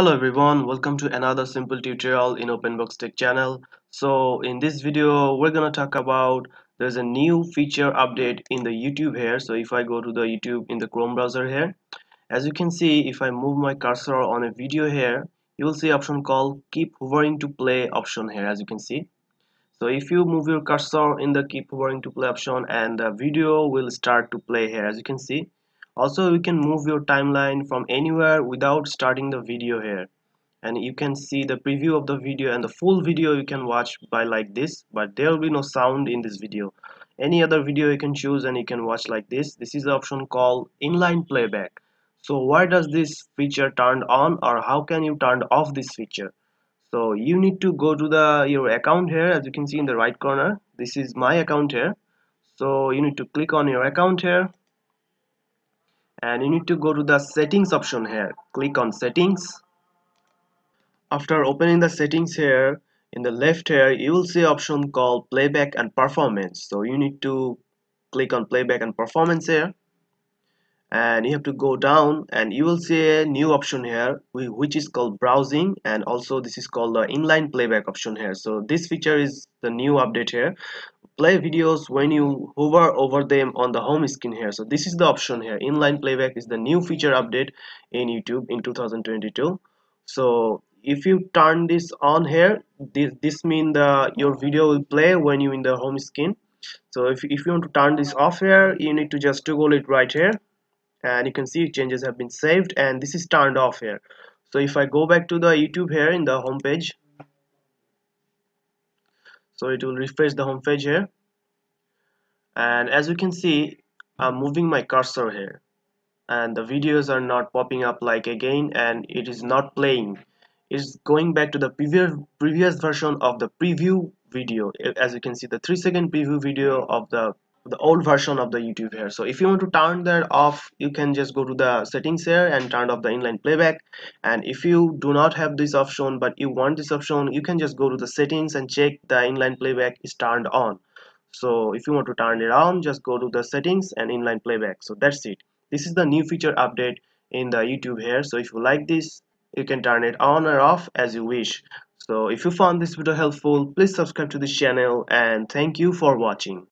Hello everyone, welcome to another simple tutorial in Open Box Tech channel. So in this video, we're gonna talk about there's a new feature update in the YouTube here. So if I go to the YouTube in the Chrome browser here, as you can see, if I move my cursor on a video here, you will see option called keep hovering to play option here as you can see. So if you move your cursor in the keep hovering to play option and the video will start to play here as you can see also you can move your timeline from anywhere without starting the video here. And you can see the preview of the video and the full video you can watch by like this but there will be no sound in this video. Any other video you can choose and you can watch like this. This is the option called inline playback. So why does this feature turned on or how can you turn off this feature? So you need to go to the your account here as you can see in the right corner. This is my account here. So you need to click on your account here and you need to go to the settings option here. Click on settings. After opening the settings here in the left here you will see option called playback and performance. So you need to click on playback and performance here. And you have to go down and you will see a new option here which is called browsing. And also this is called the inline playback option here. So this feature is the new update here play videos when you hover over them on the home screen here. So this is the option here. Inline playback is the new feature update in youtube in 2022 so if you turn this on here this this mean the your video will play when you in the home screen. So if, if you want to turn this off here you need to just toggle it right here. And you can see changes have been saved and this is turned off here. So if I go back to the YouTube here in the home page so it will refresh the home page here. And as you can see I'm moving my cursor here. And the videos are not popping up like again and it is not playing. It's going back to the previous previous version of the preview video. As you can see the three second preview video of the the old version of the YouTube here. So if you want to turn that off you can just go to the settings here and turn off the inline playback. And if you do not have this option but you want this option you can just go to the settings and check the inline playback is turned on. So if you want to turn it on just go to the settings and inline playback. So that's it. This is the new feature update in the YouTube here. So if you like this you can turn it on or off as you wish. So if you found this video helpful please subscribe to this channel and thank you for watching